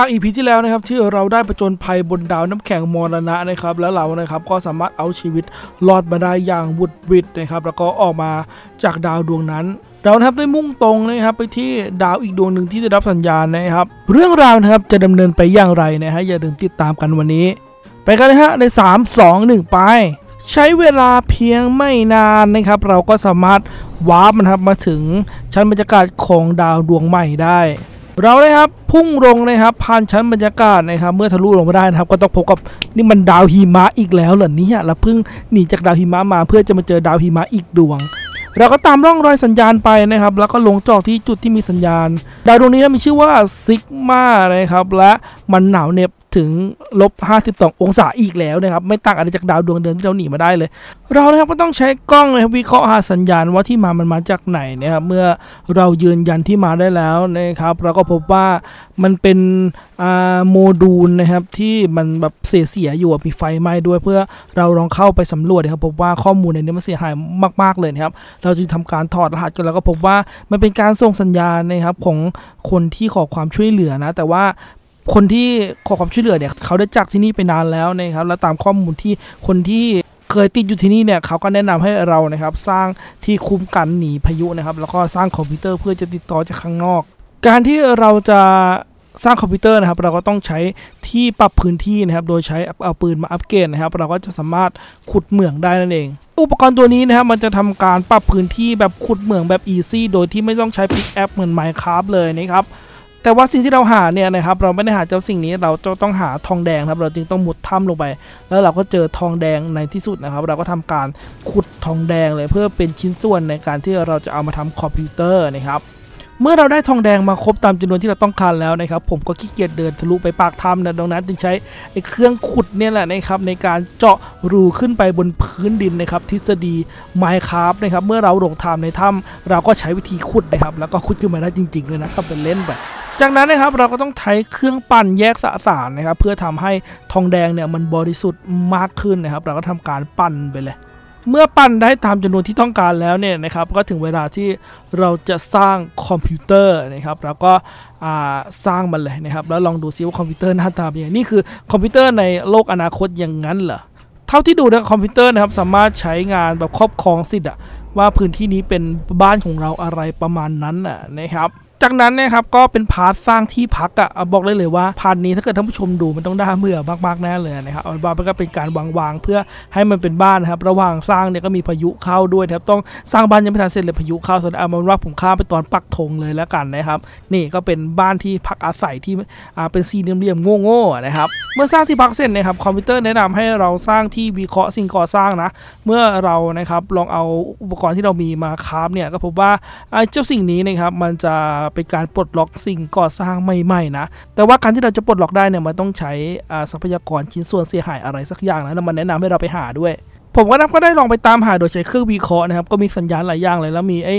จากอีพีที่แล้วนะครับที่เราได้ประจนภัยบนดาวน้ำแข็งมรณะนะครับแล้วเรานะครับก็สามารถเอาชีวิตรอดมาได้อย่างบุดบิดนะครับแล้วก็ออกมาจากดาวดวงนั้น เรานะครับได้มุ่งตรงนะครับไปที่ดาวอีกดวงหนึ่งที่ได้รับสัญญาณนะครับ เรื่องราวนะครับจะดำเนินไปอย่างไรนะฮะอย่าลืมติดตามกันวันนี้ ไปกันเลยฮะใน 3 2 1 ไป ใช้เวลาเพียงไม่นานนะครับ เราก็สามารถวาร์ปนะครับมาถึงชั้นบรรยากาศของดาวดวงใหม่ได้ เรานะครับพุ่งลงนะครับผ่านชั้นบรรยากาศนะครับเมื่อทะลุลงมาได้นะครับ ก็ต้องพบกับนี่มันดาวหิมะอีกแล้วเหรอเนี่ยเราเพิ่งหนีจากดาวหิมะมาเพื่อจะมาเจอดาวหิมะอีกดวง เราก็ตามร่องรอยสัญญาณไปนะครับ แล้วก็ลงจอดที่จุดที่มีสัญญาณ ดาวดวงนี้มีชื่อว่าซิกมานะครับและมันหนาวเหน็บ ถึงลบ 52 องศาอีกแล้วนะครับ ไม่ต่างอะไรจากดาวดวงเดิมที่เราหนีมาได้เลย เรานะครับก็ต้องใช้กล้องนะครับวิเคราะห์หาสัญญาณว่าที่มามันมาจากไหนนะครับ เมื่อเรายืนยันที่มาได้แล้วนะครับ เราก็พบว่ามันเป็นอ่าโมดูลนะครับที่มันแบบเสียเสียอยู่อะมีไฟไหม้ด้วยเพื่อเราลองเข้าไปสำรวจนะครับพบว่าข้อมูลในนี้มันเสียหายมาก ๆ เลยนะครับ เราจึงทำการถอดรหัสกันแล้วก็พบว่ามันเป็นการส่งสัญญาณนะครับของคนที่ขอความช่วยเหลือนะ แต่ว่า คนที่ขอความช่วยเหลือเนี่ยเขาได้จากที่นี่ไปนานแล้วนะครับแล้วตามข้อมูลที่คนที่เคยติดอยู่ที่นี่เนี่ยเขาก็แนะนำให้เรานะครับ สร้างที่คุ้มกันหนีพายุนะครับ แล้วก็สร้างคอมพิวเตอร์เพื่อจะติดต่อจากข้างนอก การที่เราจะสร้างคอมพิวเตอร์นะครับ เราก็ต้องใช้ที่ปรับพื้นที่นะครับ โดยใช้เอาปืนมาอัปเกรดนะครับ เราก็จะสามารถขุดเหมืองได้นั่นเอง อุปกรณ์ตัวนี้นะครับ มันจะทำการปรับพื้นที่แบบขุดเหมืองแบบ easy โดยที่ไม่ต้องใช้ pickaxe เหมือน Minecraft เลยนะครับ แต่ว่าสิ่งที่เราหาเนี่ยนะครับเราไม่ได้หาเจ้าสิ่งนี้เราจะต้องหาทองแดงครับเราจึงต้องมุดถ้ำลงไป แล้วเราก็เจอทองแดงในที่สุดนะครับ เราก็ทำการขุดทองแดงเลยเพื่อเป็นชิ้นส่วนในการที่เราจะเอามาทำคอมพิวเตอร์นะครับเมื่อเราได้ทองแดงมาครบตามจำนวนที่เราต้องการแล้วนะครับ ผมก็ขี้เกียจเดินทะลุไปปากถ้ำนะดังนั้นจึงใช้ไอ้เครื่องขุดเนี่ยแหละนะครับในการเจาะรูขึ้นไปบนพื้นดินนะครับ ทฤษฎี Minecraft นะครับ เมื่อเราหลงทางในถ้ำเราก็ใช้วิธีขุดนะครับ แล้วก็ขุดขึ้นมาได้จริงๆเลยนะครับเป็นเล่นไป จากนั้นนะครับเราก็ต้องใช้เครื่องปั่นแยกสสารนะครับเพื่อทำให้ทองแดงเนี่ยมันบริสุทธิ์มากขึ้นนะครับ เราก็ทำการปั่นไปเลย เมื่อปั่นได้ตามจำนวนที่ต้องการแล้วเนี่ยนะครับก็ถึงเวลาที่เราจะสร้างคอมพิวเตอร์นะครับเราก็สร้างมันเลยนะครับแล้วลองดูซิว่าคอมพิวเตอร์หน้าตาเป็นยังไงนี่คือคอมพิวเตอร์ในโลกอนาคตอย่างนั้นเหรอเท่าที่ดูนะคอมพิวเตอร์นะครับสามารถใช้งานแบบครอบครองสิทธิ์อะว่าพื้นที่นี้เป็นบ้านของเราอะไรประมาณนั้นน่ะนะครับ จากนั้นนะครับก็เป็น part สร้างที่พักอะบอกเลยเลยว่า part นี้ถ้าเกิดท่านผู้ชมดูมันต้องได้เบื่อมากๆแน่เลยนะครับเอาเป็นว่านก็เป็นการวางวางเพื่อให้มันเป็นบ้านนะครับระหว่างสร้างเนี่ยก็มีพายุเข้าด้วยนะครับต้องสร้างบ้านยังไม่ทันเสร็จเลยพายุเข้าส่วนเอาเป็นว่าผมข้ามไปตอนปักธงเลยแล้วกันนะครับนี่ก็เป็นบ้านที่พักอาศัยที่อ่าเป็นสี่เหลี่ยมๆโง่ๆนะครับเมื่อสร้างที่พักเสร็จนะครับคอมพิวเตอร์แนะนำให้เราสร้างที่วิเคราะห์สิ่งก่อสร้างนะเมื่อเรานะครับลองเอาอุปกรณ์ที่เรามีมาคราฟเนี่ยก็พบว่าไอ้เจ้าสิ่งนี้นะครับมันจะเป็นการปลดล็อกสิ่งก่อสร้างใหม่ๆนะ แต่ว่าการที่เราจะปลดล็อกได้เนี่ยมันต้องใช้ทรัพยากรชิ้นส่วนเสียหายอะไรสักอย่างนะแล้วมันแนะนำให้เราไปหาด้วย ผมก็นะครับก็ได้ลองไปตามหาโดยใช้เครื่องวิเคราะห์นะครับ ก็มีสัญญาณหลายอย่างเลยแล้วมีไอ้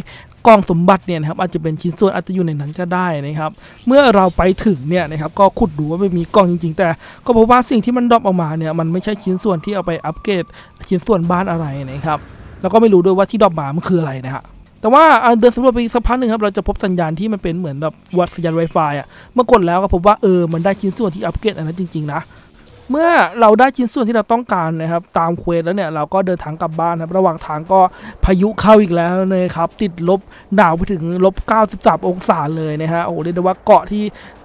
กล่องสมบัติเนี่ยนะครับอาจจะเป็นชิ้นส่วนอาจจะอยู่ในนั้นก็ได้นะครับ เมื่อเราไปถึงเนี่ยนะครับก็ขุดดูว่ามันมีกล่องจริง ๆ แต่ ก็พบว่าสิ่งที่มัน drop ออกมาเนี่ยมันไม่ใช่ชิ้นส่วนที่เอาไปอัปเกรดชิ้นส่วนบ้านอะไรนะครับแล้วก็ไม่รู้ด้วยว่าที่ drop มามันคืออะไรนะฮะ แต่ว่าเดินสำรวจไปสักพักหนึ่งครับ เราจะพบสัญญาณที่มันเป็นเหมือนแบบวัดสัญญาณ Wi-Fi อะ เมื่อกดแล้วก็พบว่าเออ มันได้ชิ้นส่วนที่อัปเกรดอันนั้นจริง ๆ นะ เมื่อเราได้ชิ้นส่วนที่เราต้องการนะครับ ตาม quest แล้วเนี่ยเราก็เดินทางกลับบ้านครับ ระหว่างทางก็พายุเข้าอีกแล้วนะครับ ติดลบหนาวไปถึงลบ 93 องศาเลยนะฮะ โอ้เรียกได้ว่าเกราะที่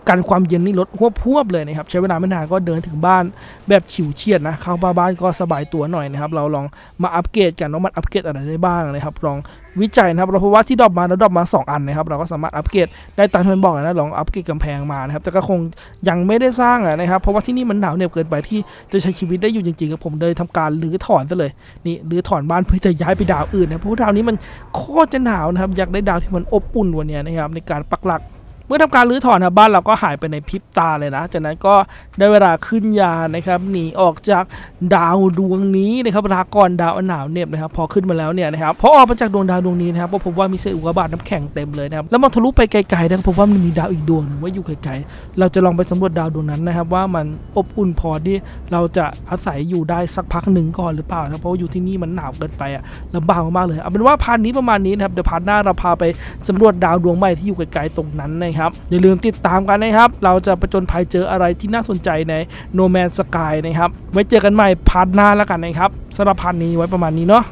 กันความเย็นนี่ลดฮวบฮวบเลยนะครับ ใช้เวลาไม่นานก็เดินถึงบ้านแบบฉิวเฉียดนะเข้ามาบ้านก็สบายตัวหน่อยนะครับ เราลองมาอัปเกรดกันว่ามันอัปเกรดอะไรได้บ้างนะครับลองวิจัยนะครับเราพบว่าที่ drop มาแล้ว drop มา 2 อันนะครับเราก็สามารถอัปเกรดได้ตามที่มันบอกนะลองอัปเกรดกำแพงมานะครับแต่ก็คงยังไม่ได้สร้างนะครับเพราะว่าที่นี่มันหนาวเหน็บเกินไปที่จะใช้ชีวิตได้อยู่จริงๆครับผมเลยทำการรื้อถอนซะเลยนี่รื้อถอนบ้านเพื่อจะย้ายไปดาวอื่นนะเพราะดาวนี้มันโคตรจะหนาวนะครับอยากได้ดาวที่มันอบอุ่นกว่านี้นะครับในการปักหลัก เมื่อทำการรื้อถอนครับบ้านเราก็หายไปในพริบตาเลยนะ จากนั้นก็ได้เวลาขึ้นยานนะครับหนีออกจากดาวดวงนี้นะครับลาก่อนดาวอันหนาวเหน็บนะครับพอขึ้นมาแล้วเนี่ยนะครับพอออกมาจากดวงดาวดวงนี้นะครับก็พบว่ามีเศษอุกกาบาตน้ำแข็งเต็มเลยนะครับแล้วมองทะลุไปไกลๆนะครับพบว่ามันมีดาวอีกดวงหนึ่งว่าอยู่ไกลๆเราจะลองไปสำรวจดาวดวงนั้นนะครับ ว่ามันอบอุ่นพอที่เราจะอาศัยอยู่ได้สักพักหนึ่งก่อนหรือเปล่านะเพราะว่าอยู่ที่นี่มันหนาวเกินไปอะลำบากมากๆเลยเอาเป็นว่า part นี้ประมาณนี้นะครับเดี๋ยว part หน้าเราพาไปสำรวจดาวดวงใหม่ที่อยู่ไกลๆตรงนั้นนะนะครับ อย่าลืมติดตามกันนะครับ เราจะประจนภัยเจออะไรที่น่าสนใจใน No Man's Sky นะครับ ไว้เจอกันใหม่ part หน้าแล้วกันนะครับสำหรับ part นี้ไว้ประมาณนี้เนาะ